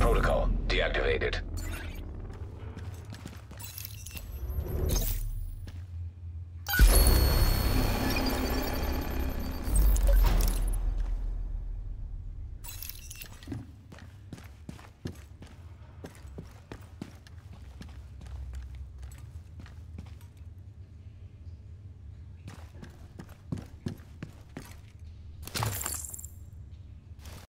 Protocol deactivated.